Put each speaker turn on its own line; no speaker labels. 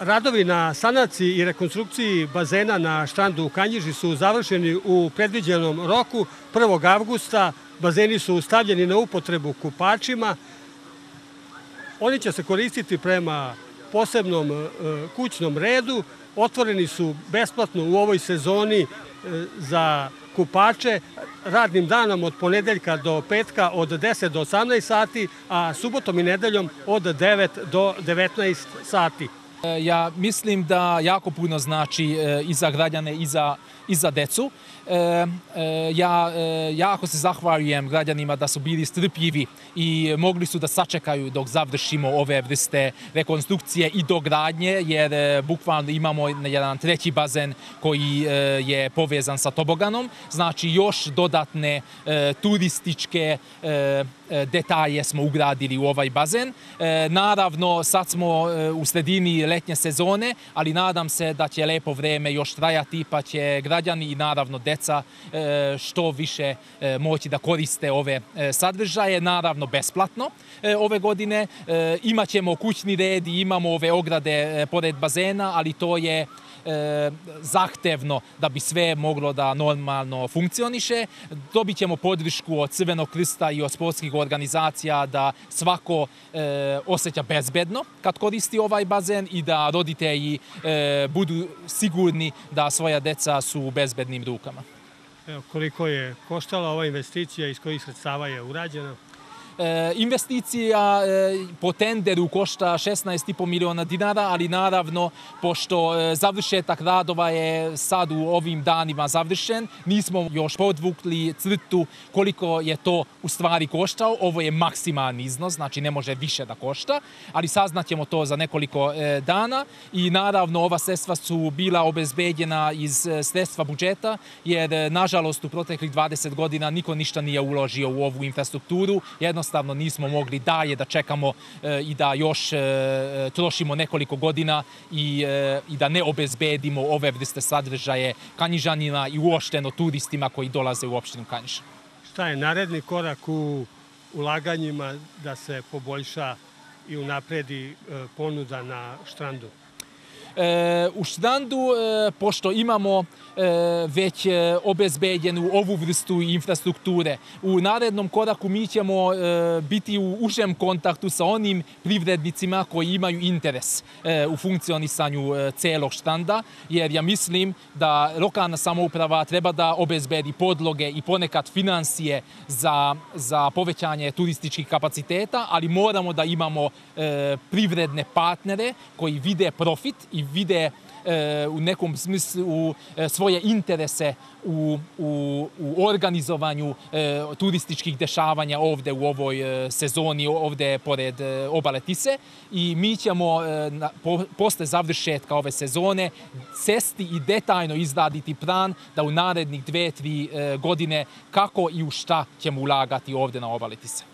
Radovi na sanaciji i rekonstrukciji bazena na štandu u Kanjiži su završeni u predviđenom roku 1. avgusta. Bazeni su stavljeni na upotrebu kupačima. Oni će se koristiti prema posebnom e, kućnom redu. Otvoreni su besplatno u ovoj sezoni e, za kupače radnim danom od ponedeljka do petka od 10 do 18 sati, a subotom i nedeljom od 9 do 19 sati.
E, ja mislim da jako puno znači e, i za građane i za, i za decu. E, ja jako se zahvaljujem građanima da su bili strpljivi i mogli su da sačekaju dok završimo ove vrste rekonstrukcije i dogradnje, jer bukvalno imamo jedan treći bazen koji je povezan sa toboganom. Znači još dodatne turističke detalje smo ugradili u ovaj bazen. Naravno, sad smo u sredini letnje sezone, ali nadam se da će lepo vreme još trajati, pa će građani i naravno deca e, što više e, moći da koriste ove e, sadržaje, naravno besplatno ove godine. Imaćemo kućni red i imamo ove ograde pored bazena, ali to je zahtevno da bi sve moglo da normalno funkcioniše. Dobit ćemo podršku od Crvenog krsta i od sportskih organizacija da svako e, osjeća bezbedno kad koristi ovaj bazen i da roditelji e, budu sigurni da svoja deca su u bezbednim rukama.
Evo, koliko je koštala ova investicija, iz kojih sredstava je urađena?
E, investicija e, po tenderu košta 16,5 miliona dinara, ali naravno, pošto e, završetak radova je sad u ovim danima završen, nismo još podvukli crtu koliko je to u stvari koštao. Ovo je maksimalni iznos, znači ne može više da košta, ali saznaćemo to za nekoliko dana i naravno ova sredstva su bila obezbeđena iz sredstva budžeta, jer nažalost u proteklih 20 godina niko ništa nije uložio u ovu infrastrukturu, jednostavno jednostavno nismo mogli dalje da čekamo e, i da još e, trošimo nekoliko godina i, e, i da ne obezbedimo ove vrste sadržaje kanjižanina i uošteno turistima koji dolaze u opštinu Kanjiža.
Šta je naredni korak u ulaganjima da se poboljša i unapredi ponuda na štrandu?
U štandu, pošto imamo E, već e, obezbeđenu ovu vrstu infrastrukture. U narednom koraku mi ćemo e, biti u užem kontaktu sa onim privrednicima koji imaju interes u funkcionisanju celog štanda, jer ja mislim da lokalna samouprava treba da obezbedi podloge i ponekad financije za, za povećanje turističkih kapaciteta, ali moramo da imamo privredne partnere koji vide profit i vide E, u nekom smislu e, svoje interese u, u, u organizovanju e, turističkih dešavanja ovde u ovoj sezoni, ovde pored obale Tise. I mi ćemo posle završetka ove sezone cesti i detaljno izraditi plan da u narednih dve, tri godine kako i u šta ćemo ulagati ovde na obale Tise.